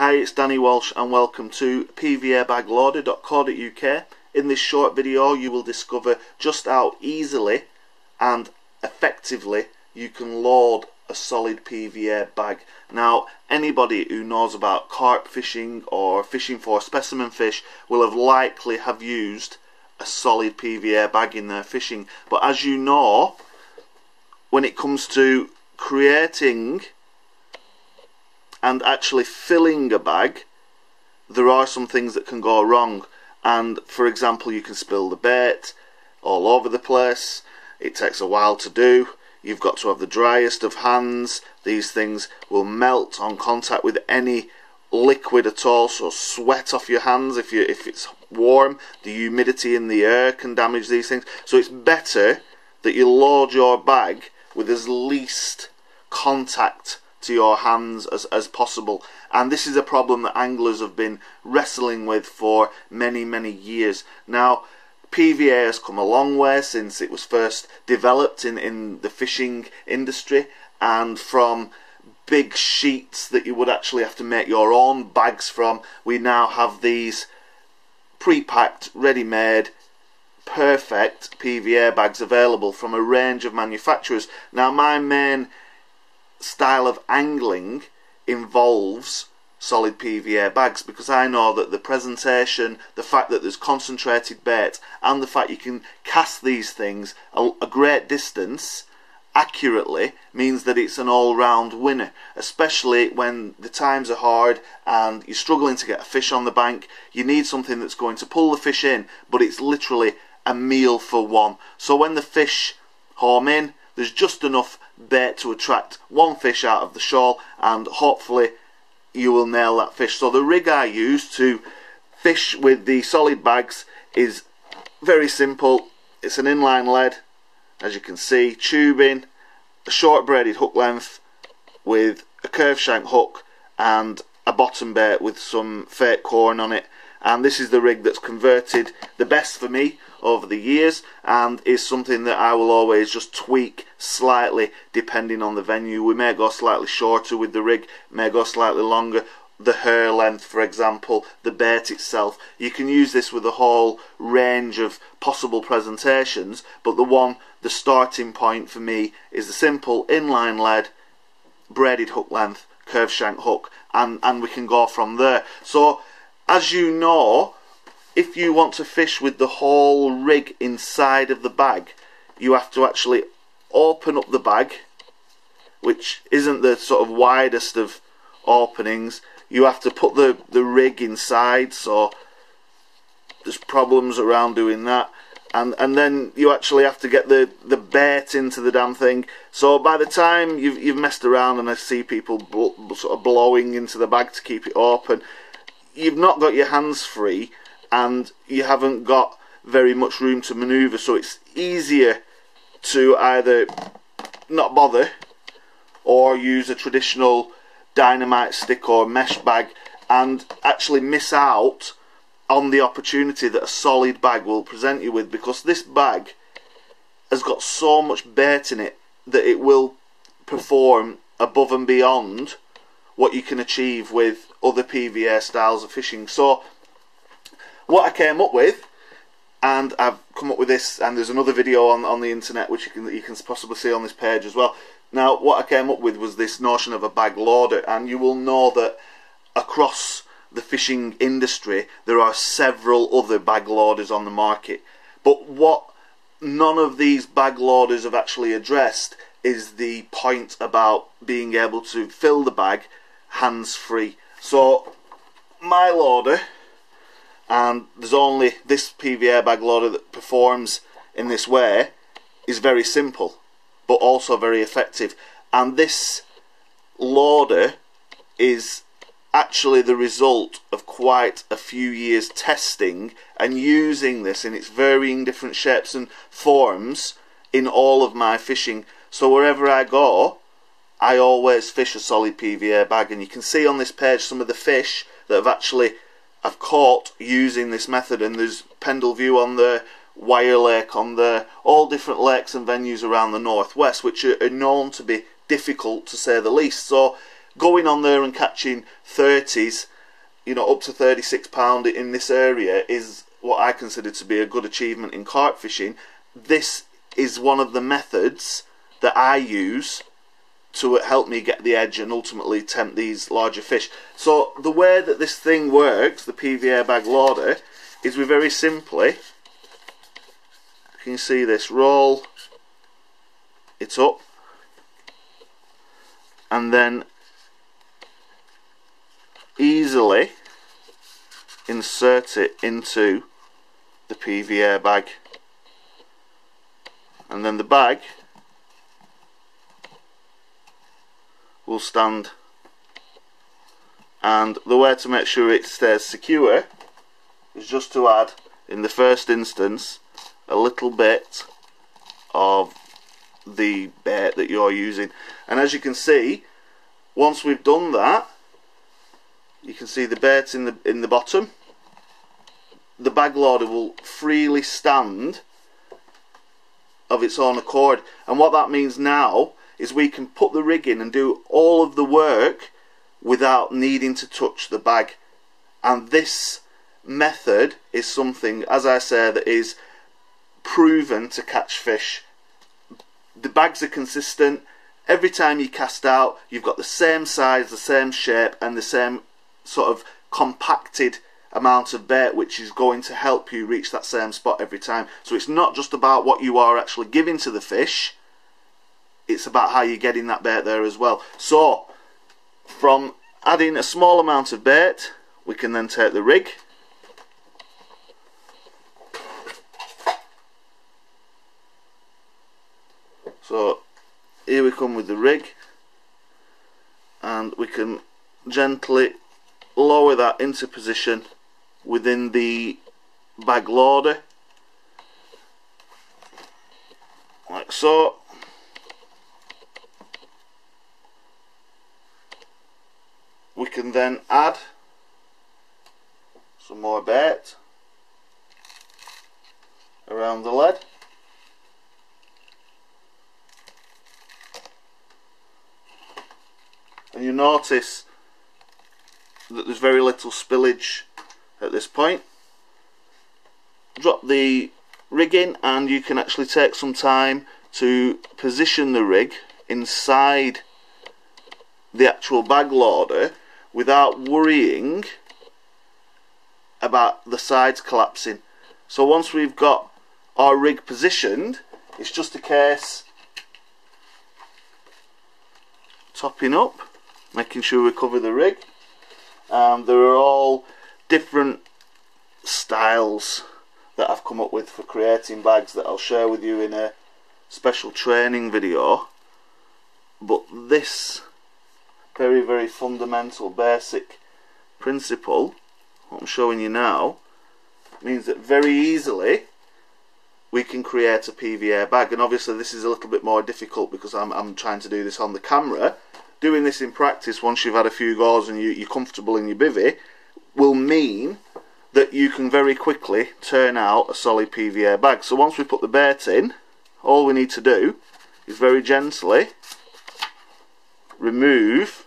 Hi, it's Danny Walsh and welcome to pvabagloader.co.uk. In this short video you will discover just how easily and effectively you can load a solid PVA bag. Now anybody who knows about carp fishing or fishing for specimen fish will have likely have used a solid PVA bag in their fishing but as you know when it comes to creating and actually filling a bag, there are some things that can go wrong. And for example, you can spill the bait all over the place. It takes a while to do. You've got to have the driest of hands. These things will melt on contact with any liquid at all, so sweat off your hands if you if it's warm. The humidity in the air can damage these things. So it's better that you load your bag with as least contact to your hands as, as possible. And this is a problem that anglers have been wrestling with for many, many years. Now, PVA has come a long way since it was first developed in, in the fishing industry and from big sheets that you would actually have to make your own bags from, we now have these pre-packed, ready-made, perfect PVA bags available from a range of manufacturers. Now my main style of angling involves solid PVA bags because I know that the presentation, the fact that there's concentrated bait, and the fact you can cast these things a, a great distance accurately means that it's an all-round winner especially when the times are hard and you're struggling to get a fish on the bank. You need something that's going to pull the fish in but it's literally a meal for one. So when the fish home in there's just enough bait to attract one fish out of the shoal and hopefully you will nail that fish. So the rig I use to fish with the solid bags is very simple. It's an inline lead as you can see, tubing, a short braided hook length with a curved shank hook and a bottom bait with some fake corn on it and this is the rig that's converted the best for me over the years and is something that I will always just tweak slightly depending on the venue. We may go slightly shorter with the rig, may go slightly longer. The hair length, for example, the bait itself. You can use this with a whole range of possible presentations, but the one, the starting point for me is the simple inline lead, braided hook length, curved shank hook, and, and we can go from there. So, as you know, if you want to fish with the whole rig inside of the bag, you have to actually open up the bag, which isn't the sort of widest of openings. You have to put the, the rig inside, so there's problems around doing that. And and then you actually have to get the, the bait into the damn thing. So by the time you've you've messed around and I see people sort of blowing into the bag to keep it open, you've not got your hands free and you haven't got very much room to maneuver so it's easier to either not bother or use a traditional dynamite stick or mesh bag and actually miss out on the opportunity that a solid bag will present you with because this bag has got so much bait in it that it will perform above and beyond what you can achieve with other PVA styles of fishing. So what I came up with, and I've come up with this, and there's another video on, on the internet which you can you can possibly see on this page as well. Now, what I came up with was this notion of a bag loader, and you will know that across the fishing industry there are several other bag loaders on the market. But what none of these bag loaders have actually addressed is the point about being able to fill the bag hands free. So, my loader and there's only this PVA bag loader that performs in this way is very simple but also very effective. And this loader is actually the result of quite a few years testing and using this in its varying different shapes and forms in all of my fishing. So wherever I go I always fish a solid PVA bag. And you can see on this page some of the fish that have actually I've caught using this method and there's Pendle View on there, Wire Lake on there, all different lakes and venues around the northwest which are, known to be difficult to say the least. So going on there and catching 30s, you know, up to 36 pound in this area is what I consider to be a good achievement in carp fishing. This is one of the methods that I use to help me get the edge and ultimately tempt these larger fish. So the way that this thing works, the PVA bag loader, is we very simply, you can see this, roll it up and then easily insert it into the PVA bag and then the bag will stand. And the way to make sure it stays secure is just to add in the first instance a little bit of the bait that you're using. And as you can see once we've done that you can see the bait in the in the bottom. The bag loader will freely stand of its own accord. And what that means now is we can put the rig in and do all of the work without needing to touch the bag. And this method is something as I say that is proven to catch fish. The bags are consistent. Every time you cast out you've got the same size the same shape and the same sort of compacted amount of bait which is going to help you reach that same spot every time. So it's not just about what you are actually giving to the fish it's about how you're getting that bait there as well. So from adding a small amount of bait we can then take the rig. So here we come with the rig. And we can gently lower that into position within the bag loader. Like so we can then add some more bait around the lead. And you notice that there's very little spillage at this point. Drop the rig in and you can actually take some time to position the rig inside the actual bag loader without worrying about the sides collapsing. So once we've got our rig positioned it's just a case topping up making sure we cover the rig. Um, there are all different styles that I've come up with for creating bags that I'll share with you in a special training video. But this very very fundamental basic principle what I'm showing you now means that very easily we can create a PVA bag and obviously this is a little bit more difficult because I'm, I'm trying to do this on the camera doing this in practice once you've had a few goes and you, you're comfortable in your bivy will mean that you can very quickly turn out a solid PVA bag. So once we put the bait in, all we need to do is very gently remove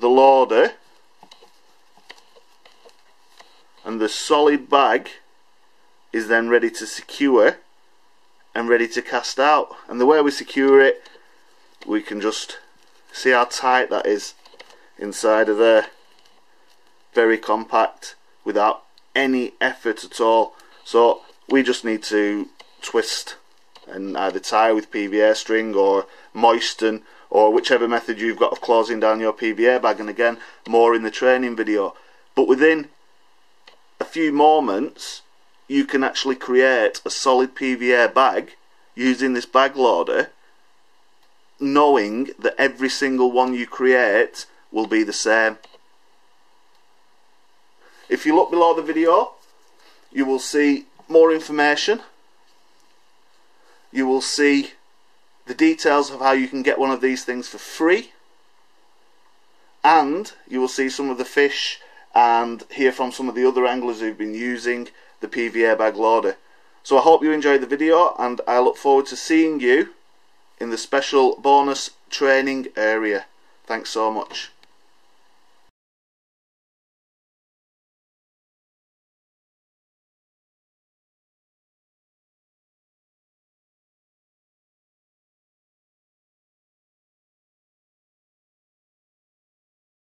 the loader eh? and the solid bag is then ready to secure and ready to cast out. And the way we secure it we can just see how tight that is inside of there. Very compact without any effort at all. So we just need to twist and either tie with PVA string or moisten or whichever method you've got of closing down your PVA bag and again more in the training video but within a few moments you can actually create a solid PVA bag using this bag loader knowing that every single one you create will be the same if you look below the video, you will see more information. You will see the details of how you can get one of these things for free. And you will see some of the fish and hear from some of the other anglers who've been using the PVA bag loader. So I hope you enjoyed the video and I look forward to seeing you in the special bonus training area. Thanks so much.